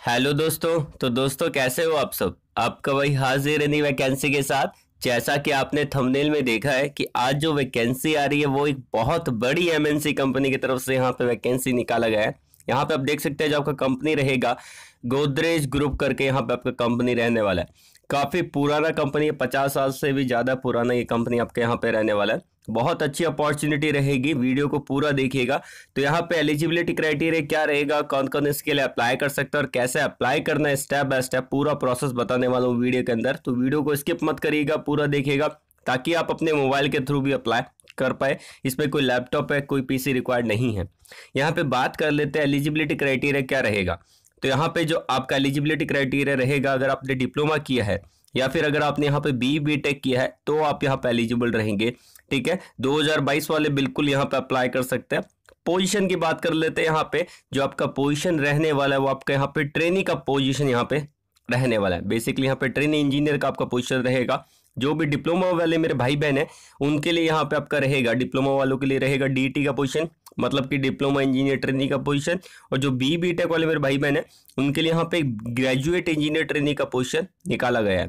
Hello दोस्तों तो दोस्तों कैसे हो आप सब? आपका वही हाजिर नहीं वैकेंसी के साथ। जैसा कि आपने थंबनेल में देखा है कि आज जो वैकेंसी आ रही है, वो एक बहुत बड़ी एमएनसी कंपनी की तरफ़ से यहाँ पे वैकेंसी निकाला गया है। यहाँ पे आप देख सकते हैं जो आपका कंपनी रहेगा, गोदरेज ग्रुप करके यहाँ पे आपका कंपनी रहने वाला है। काफ़ी पुराना कंपनी है, पचास साल से भी ज़्यादा पुराना ये कंपनी आपके यहाँ पे रहने वाला है। बहुत अच्छी अपॉर्चुनिटी रहेगी, वीडियो को पूरा देखिएगा। तो यहाँ पे एलिजिबिलिटी क्राइटेरिया क्या रहेगा कौन कौन इसके लिए अप्लाई कर सकता है और कैसे अप्लाई करना है स्टेप बाय स्टेप पूरा प्रोसेस बताने वाला हूँ वीडियो के अंदर। तो वीडियो को स्किप मत करिएगा, पूरा देखिएगा, ताकि आप अपने मोबाइल के थ्रू भी अप्लाई कर पाए। इसमें कोई लैपटॉप है, कोई पीसी रिक्वायर्ड नहीं है। यहाँ पे बात कर लेते हैं, एलिजिबिलिटी क्राइटेरिया क्या रहेगा। तो यहाँ पे जो आपका एलिजिबिलिटी क्राइटेरिया रहेगा, अगर आपने डिप्लोमा किया है, या फिर अगर आपने यहाँ पे बी बी टेक किया है तो आप यहाँ पे एलिजिबल रहेंगे, ठीक है? 2022 वाले बिल्कुल यहाँ पे अप्लाई कर सकते हैं। पोजीशन की बात कर लेते हैं यहाँ पे, जो आपका पोजीशन रहने वाला है, वो आपका यहाँ पे ट्रेनिंग का पोजीशन यहाँ पे रहने वाला है। बेसिकली यहाँ पे ट्रेनिंग इंजीनियर का आपका पोजीशन रहेगा। जो भी डिप्लोमा वाले मेरे भाई बहन है, उनके लिए यहाँ पे आपका रहेगा, डिप्लोमा वालों के लिए रहेगा डी का पोजिशन मतलब कि डिप्लोमा इंजीनियर ट्रेनिंग का पोजीशन और जो बी बी टेक वाले मेरे भाई बहन है, उनके लिए यहाँ पे ग्रेजुएट इंजीनियर ट्रेनिंग का पोजीशन निकाला गया है।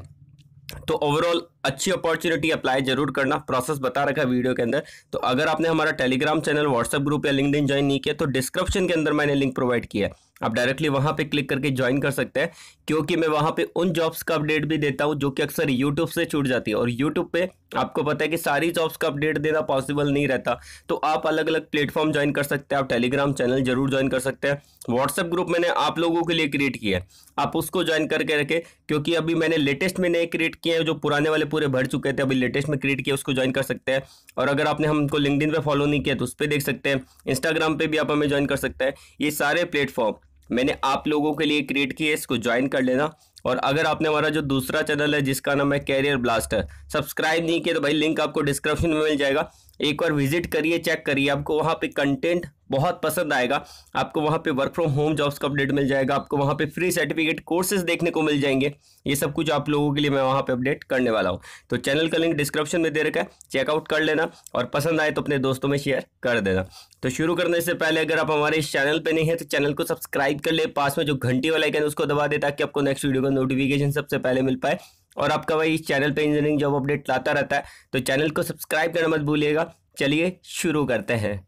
तो ओवरऑल अच्छी अपॉर्चुनिटी अप्लाई ज़रूर करना प्रोसेस बता रखा है वीडियो के अंदर। तो अगर आपने हमारा टेलीग्राम चैनल व्हाट्सएप ग्रुप या लिंकड ज्वाइन नहीं किया तो डिस्क्रिप्शन के अंदर मैंने लिंक प्रोवाइड किया है। आप डायरेक्टली वहाँ पे क्लिक करके ज्वाइन कर सकते हैं, क्योंकि मैं वहाँ पे उन जॉब्स का अपडेट भी देता हूँ जो कि अक्सर यूट्यूब से छूट जाती है। और यूट्यूब पे आपको पता है कि सारी जॉब्स का अपडेट देना पॉसिबल नहीं रहता। तो आप अलग अलग प्लेटफॉर्म ज्वाइन कर सकते हैं, आप टेलीग्राम चैनल ज़रूर ज्वाइन कर सकते हैं। व्हाट्सएप ग्रुप मैंने आप लोगों के लिए क्रिएट किया है। आप उसको ज्वाइन करके रखें, क्योंकि अभी मैंने लेटेस्ट में नए क्रिएट किए हैं, जो पुराने वाले पूरे भर चुके थे, अभी लेटेस्ट में क्रिएट किया उसको ज्वाइन कर सकते हैं। और अगर आपने हमको लिंकडिन पे फॉलो नहीं किया तो उस पर देख सकते हैं। इंस्टाग्राम पे भी आप हमें ज्वाइन कर सकते हैं। ये सारे प्लेटफॉर्म मैंने आप लोगों के लिए क्रिएट किया इसको ज्वाइन कर लेना। और अगर आपने हमारा जो दूसरा चैनल है, जिसका नाम है कैरियर ब्लास्टर सब्सक्राइब नहीं किया तो भाई लिंक आपको डिस्क्रिप्शन में मिल जाएगा। एक बार विज़िट करिए चेक करिए, आपको वहाँ पे कंटेंट बहुत पसंद आएगा। आपको वहाँ पे वर्क फ्रॉम होम जॉब्स का अपडेट मिल जाएगा, आपको वहाँ पे फ्री सर्टिफिकेट कोर्सेज देखने को मिल जाएँगे। ये सब कुछ आप लोगों के लिए मैं वहाँ पे अपडेट करने वाला हूँ। तो चैनल का लिंक डिस्क्रिप्शन में दे रखा है चेकआउट कर लेना और पसंद आए तो अपने दोस्तों में शेयर कर देना। तो शुरू करने से पहले अगर आप हमारे इस चैनल पर नहीं है तो चैनल को सब्सक्राइब कर ले। पास में जो घंटी वाला आइकन उसको दबा दे ताकि आपको नेक्स्ट वीडियो का नोटिफिकेशन सबसे पहले मिल पाए। और आपका भाई इस चैनल पे इंजीनियरिंग जॉब अपडेट लाता रहता है तो चैनल को सब्सक्राइब करना मत भूलिएगा। चलिए शुरू करते हैं।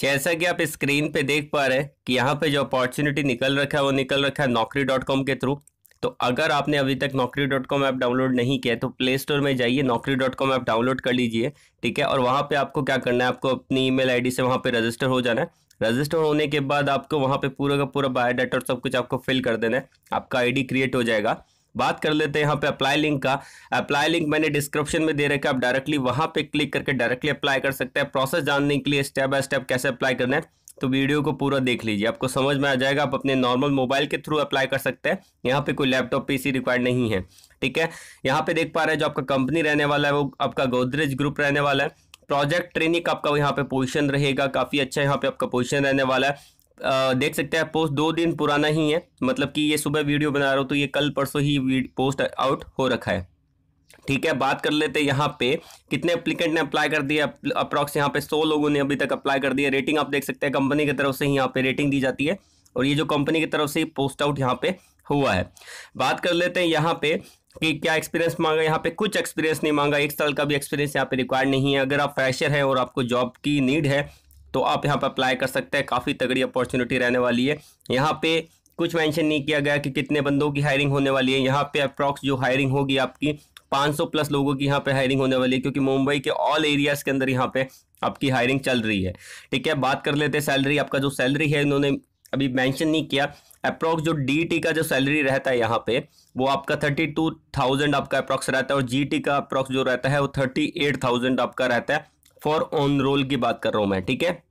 जैसा कि आप स्क्रीन पे देख पा रहे हैं कि यहाँ पे जो अपॉर्चुनिटी निकल रखा है, वो निकल रखा है नौकरी डॉट कॉम के थ्रू तो अगर आपने अभी तक नौकरी डॉट कॉम ऐप डाउनलोड नहीं किया है तो प्ले स्टोर में जाइए, नौकरी डॉट कॉम ऐप डाउनलोड कर लीजिए, ठीक है? और वहाँ पे आपको क्या करना है, आपको अपनी ईमेल आईडी से वहाँ पे रजिस्टर हो जाना है। रजिस्टर होने के बाद आपको वहाँ पे पूरा का पूरा बायोडाटा और सब कुछ आपको फिल कर देना है। आपका आईडी क्रिएट हो जाएगा। बात कर लेते हैं यहाँ पे अप्लाई लिंक का। अप्लाई लिंक मैंने डिस्क्रिप्शन में दे रखा है, आप डायरेक्टली वहाँ पे क्लिक करके डायरेक्टली अप्लाई कर सकते हैं। प्रोसेस जानने के लिए स्टेप बाय स्टेप कैसे अप्लाई करना है तो वीडियो को पूरा देख लीजिए। आपको समझ में आ जाएगा, आप अपने नॉर्मल मोबाइल के थ्रू अप्लाई कर सकते हैं। यहाँ पे कोई लैपटॉप पीसी रिक्वायर्ड नहीं है, ठीक है? यहाँ पे देख पा रहे हैं जो आपका कंपनी रहने वाला है, वो आपका गोदरेज ग्रुप रहने वाला है। प्रोजेक्ट ट्रेनिंग आपका यहाँ पे पोजीशन रहेगा, काफ़ी अच्छा यहाँ पे आपका पोजीशन रहने वाला है। देख सकते हैं पोस्ट दो दिन पुराना ही है। मतलब कि ये सुबह वीडियो बना रहा हूँ तो ये कल, परसों ही पोस्ट आउट हो रखा है। ठीक है, बात कर लेते हैं यहाँ पे, कितने अप्लीकेंट ने अप्लाई कर दिया अप्रॉक्स यहाँ पे सौ लोगों ने अभी तक अप्लाई कर दिया। रेटिंग आप देख सकते हैं कंपनी की तरफ़ से ही यहाँ पे रेटिंग दी जाती है। और ये जो कंपनी की तरफ़ से पोस्ट आउट यहाँ पे हुआ है। बात कर लेते हैं यहाँ पे कि क्या एक्सपीरियंस मांगा। यहाँ पे कुछ एक्सपीरियंस नहीं मांगा। एक साल का भी एक्सपीरियंस यहाँ पे रिक्वायर्ड नहीं है। अगर आप फ्रेशर है और आपको जॉब की नीड है तो आप यहाँ पर अप्लाई कर सकते हैं। काफ़ी तगड़ी अपॉर्चुनिटी रहने वाली है। यहाँ पे कुछ मेंशन नहीं किया गया कि कितने बंदों की हायरिंग होने वाली है। यहाँ पे अप्रॉक्स जो हायरिंग होगी आपकी 500 प्लस लोगों की यहाँ पे हायरिंग होने वाली है, क्योंकि मुंबई के ऑल एरियाज़ के अंदर यहाँ पे आपकी हायरिंग चल रही है। ठीक है, बात कर लेते हैं सैलरी आपका जो सैलरी है, इन्होंने अभी मैंशन नहीं किया। अप्रॉक्स जो डीटी का जो सैलरी रहता है यहाँ पे, वो आपका थर्टी टू थाउज़ेंड आपका अप्रॉक्स रहता है और जीटी का अप्रॉक्स जो रहता है, वो थर्टी एट थाउज़ेंड आपका रहता है। फॉर ऑन रोल की बात कर रहा हूँ मैं, ठीक है?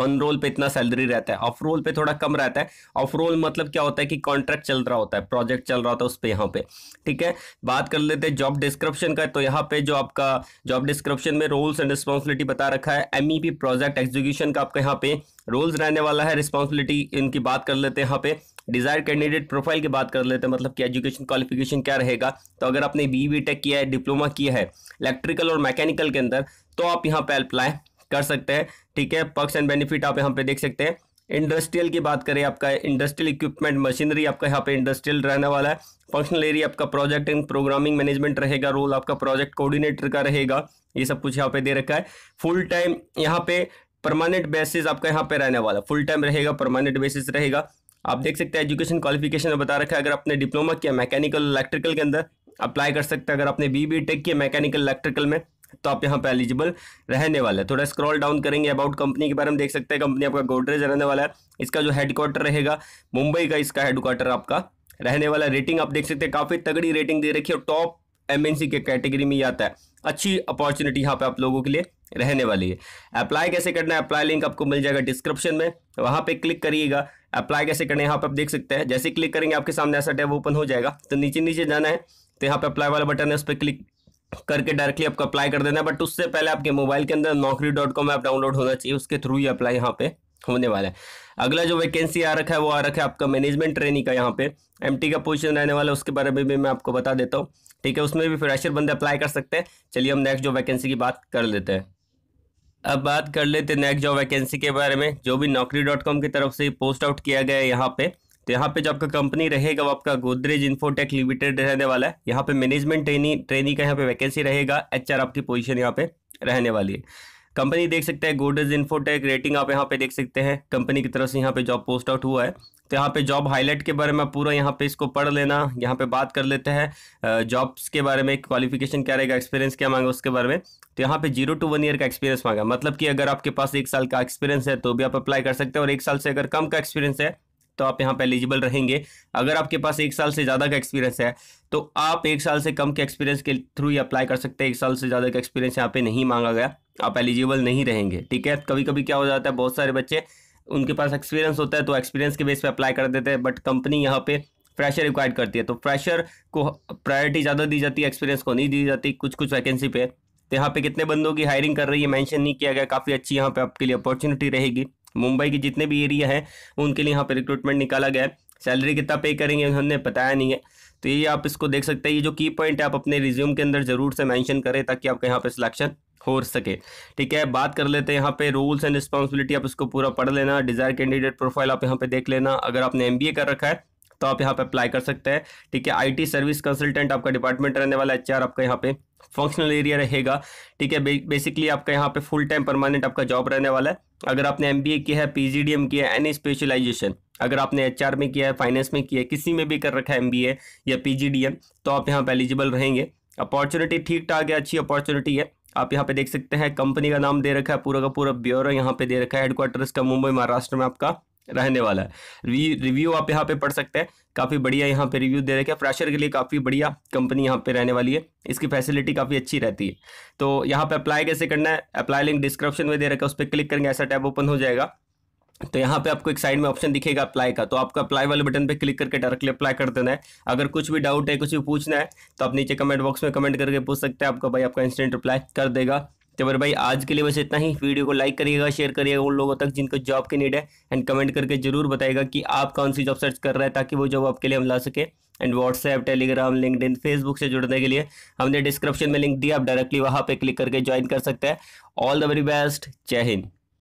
ऑन रोल पे इतना सैलरी रहता है ऑफ़ रोल पे थोड़ा कम रहता है। ऑफ़ रोल मतलब क्या होता है कि कॉन्ट्रैक्ट चल रहा होता है प्रोजेक्ट चल रहा होता है उस पर यहाँ पे, ठीक है? बात कर लेते हैं जॉब डिस्क्रिप्शन का तो यहाँ पे जो आपका जॉब डिस्क्रिप्शन में रोल्स एंड रिस्पॉन्सिबिलिटी बता रखा है एम प्रोजेक्ट एग्जीक्यूशन का आपका यहाँ पे रोल्स रहने वाला है रिस्पॉन्सिबिलिटी इनकी बात कर लेते हैं यहाँ पे। डिज़ायर कैंडिडेट प्रोफ़ाइल की बात कर लेते हैं मतलब कि एजुकेशन क्वालिफिकेशन क्या रहेगा। तो अगर आपने बी बी टेक किया है, डिप्लोमा किया है, इलेक्ट्रिकल और मैकेनिकल के अंदर तो आप यहाँ पे अप्लाई कर सकते हैं, ठीक है? पक्स एंड बेनिफिट आप यहाँ पे देख सकते हैं। इंडस्ट्रियल की बात करें आपका इंडस्ट्रियल इक्विपमेंट मशीनरी आपका यहाँ पे इंडस्ट्रियल रहने वाला है। फंक्शनल एरिया आपका प्रोजेक्ट एंड प्रोग्रामिंग मैनेजमेंट रहेगा रोल आपका प्रोजेक्ट कोऑर्डिनेटर का रहेगा, ये सब कुछ यहाँ पे दे रखा है। फुल टाइम यहाँ पे परमानेंट बेसिस आपका यहाँ पे रहने वाला फुल टाइम रहेगा परमानेंट बेसिस रहेगा। आप देख सकते हैं एजुकेशन क्वालिफिकेशन में बता रखा है, अगर आपने डिप्लोमा किया मैकेनिकल इलेक्ट्रिकल के अंदर अप्लाई कर सकते हैं। अगर आपने बी बी टेक किया मैकेनिकल इलेक्ट्रिकल में तो आप यहाँ पे एलिजिबल रहने वाले हैं। थोड़ा स्क्रॉल डाउन करेंगे अबाउट कंपनी के बारे में, देख सकते हैं कंपनी आपका गोडरेज रहने वाला है। इसका जो हेडक्वार्टर रहेगा मुंबई का इसका हेडक्वार्टर आपका रहने वाला रेटिंग आप देख सकते हैं, काफ़ी तगड़ी रेटिंग दे रखी है और टॉप एमएनसी के कैटेगरी में ही आता है। अच्छी अपॉर्चुनिटी यहाँ पे आप लोगों के लिए रहने वाली है। अप्लाई कैसे करना है? अप्लाई लिंक आपको मिल जाएगा डिस्क्रिप्शन में। वहाँ पे क्लिक करिएगा। अप्लाई कैसे करना है? यहाँ पे आप देख सकते हैं। जैसे क्लिक करेंगे, आपके सामने ऐसा टैब ओपन हो जाएगा। तो नीचे नीचे जाना है। तो यहाँ पे अप्लाई वाला बटन है, उस पर क्लिक करके डायरेक्टली आपको अप्लाई कर देना है। बट उससे पहले आपके मोबाइल के अंदर नौकरी डॉट कॉम ऐप डाउनलोड होना चाहिए। उसके थ्रू ही अप्लाई यहाँ पे होने वाला है। अगला जो वैकेंसी आ रखा है, वो आ रखा है आपका मैनेजमेंट ट्रेनिंग का यहाँ पे। एमटी का पोजिशन रहने वाला है, उसके बारे में भी मैं आपको बता देता हूँ। ठीक है, उसमें भी फ्रेशर बंदे अप्लाई कर सकते हैं। चलिए हम नेक्स्ट जो वैकेंसी की बात कर लेते हैं। अब बात कर लेते हैं नेक्स्ट जॉब वैकेंसी के बारे में, जो भी नौकरी डॉट कॉम की तरफ़ से पोस्ट आउट किया गया है यहाँ पे। तो यहाँ पे जो आपका कंपनी रहेगा, वो आपका गोदरेज इन्फोटेक लिमिटेड रहने वाला है। यहाँ पे मैनेजमेंट ट्रेनी ट्रेनी का यहाँ पे वैकेंसी रहेगा एचआर आपकी पोजीशन यहाँ पे रहने वाली है। कंपनी देख सकते हैं गोदरेज इन्फोटेक रेटिंग आप यहाँ पे देख सकते हैं। कंपनी की तरफ़ से यहाँ पे जॉब पोस्ट आउट हुआ है। तो यहाँ पे जॉब हाईलाइट के बारे में पूरा यहाँ पे इसको पढ़ लेना। यहाँ पे बात कर लेते हैं जॉब्स के बारे में क्वालिफिकेशन क्या रहेगा एक्सपीरियंस क्या मांगा उसके बारे में। तो यहाँ पे ज़ीरो टू वन ईयर का एक्सपीरियंस मांगा। मतलब कि अगर आपके पास एक साल का एक्सपीरियंस है तो भी आप अप्लाई कर सकते हैं और एक साल से अगर कम का एक्सपीरियंस है तो आप यहाँ पे एलिजिबल रहेंगे। अगर आपके पास एक साल से ज़्यादा का एक्सपीरियंस है तो आप एक साल से कम के एक्सपीरियंस के थ्रू ही अप्लाई कर सकते हैं। एक साल से ज़्यादा का एक्सपीरियंस यहाँ पे नहीं मांगा गया। आप एलिजिबल नहीं रहेंगे, ठीक है? कभी कभी क्या हो जाता है, बहुत सारे बच्चे, उनके पास एक्सपीरियंस होता है तो एक्सपीरियंस के बेस पे अप्लाई कर देते हैं बट कंपनी यहाँ पे फ्रेशर रिक्वायर्ड करती है। तो फ्रेशर को प्रायोरिटी ज़्यादा दी जाती है एक्सपीरियंस को नहीं दी जाती कुछ कुछ वैकेंसी पे। तो यहाँ पे कितने बंदों की हायरिंग कर रही है मेंशन नहीं किया गया। काफ़ी अच्छी यहाँ पे आपके लिए अपॉर्चुनिटी रहेगी। मुंबई के जितने भी एरिया हैं, उनके लिए यहाँ पर रिक्रूटमेंट निकाला गया है। सैलरी कितना पे करेंगे, उन्होंने बताया नहीं है। तो ये आप इसको देख सकते हैं, ये जो की पॉइंट है, आप अपने रिज्यूम के अंदर ज़रूर से मैंशन करें, ताकि आपका यहाँ पर सिलेक्शन हो सके। ठीक है, बात कर लेते हैं यहाँ पे रूल्स एंड रिस्पॉन्सिबिलिटी आप इसको पूरा पढ़ लेना। डिज़ायर कैंडिडेट प्रोफ़ाइल आप यहाँ पे देख लेना। अगर आपने एमबीए कर रखा है तो आप यहाँ पे अप्लाई कर सकते हैं। ठीक है आईटी सर्विस कंसल्टेंट आपका डिपार्टमेंट रहने वाला है एचआर आपका यहाँ पे फंक्शनल एरिया रहेगा। ठीक है बेसिकली आपका यहाँ पे फुल टाइम परमानेंट आपका जॉब रहने वाला है। अगर आपने एमबीए किया है पीजीडीएम किया है एनी स्पेशलाइजेशन अगर आपने एचआर में किया है फाइनेंस में किया है, किसी में भी कर रखा है एमबीए या पीजीडीएम तो आप यहाँ पर एलिजिबल रहेंगे। अपॉर्चुनिटी ठीक ठाक है, अच्छी अपॉर्चुनिटी है। आप यहाँ पे देख सकते हैं कंपनी का नाम दे रखा है, पूरा का पूरा ब्यूरो यहाँ पे दे रखा है हेडक्वार्टर्स का, मुंबई, महाराष्ट्र में आपका। रहने वाला है। रिव्यू आप यहाँ पे पढ़ सकते हैं। काफ़ी बढ़िया यहाँ पे रिव्यू दे रखे फ्रेशर के लिए काफ़ी बढ़िया कंपनी यहाँ पे रहने वाली है। इसकी फैसिलिटी काफ़ी अच्छी रहती है। तो यहाँ पे अप्लाई कैसे करना है? अप्लाई लिंक डिस्क्रिप्शन में दे रखा है। उस पर क्लिक करेंगे, ऐसा टैब ओपन हो जाएगा। तो यहाँ पे आपको एक साइड में ऑप्शन दिखेगा अप्लाई का। तो आपको अप्लाई वाले बटन पे क्लिक करके डायरेक्टली अप्लाई कर देना है। अगर कुछ भी डाउट है, कुछ भी पूछना है तो आप नीचे कमेंट बॉक्स में कमेंट करके पूछ सकते हैं। आपका भाई आपका इंस्टेंट रिप्लाई कर देगा। तो मेरे भाई, आज के लिए बस इतना ही। वीडियो को लाइक करिएगा शेयर करिएगा उन लोगों तक जिनको जॉब की नीड है एंड कमेंट करके ज़रूर बताएगा कि आप कौन सी जॉब सर्च कर रहे हैं ताकि वो जॉब आपके लिए हम ला सके। And WhatsApp Telegram LinkedIn Facebook से जुड़ने के लिए हमने डिस्क्रिप्शन में लिंक दिया। आप डायरेक्टली वहाँ पर क्लिक करके ज्वाइन कर सकते हैं। ऑल द वेरी बेस्ट जय हिंद।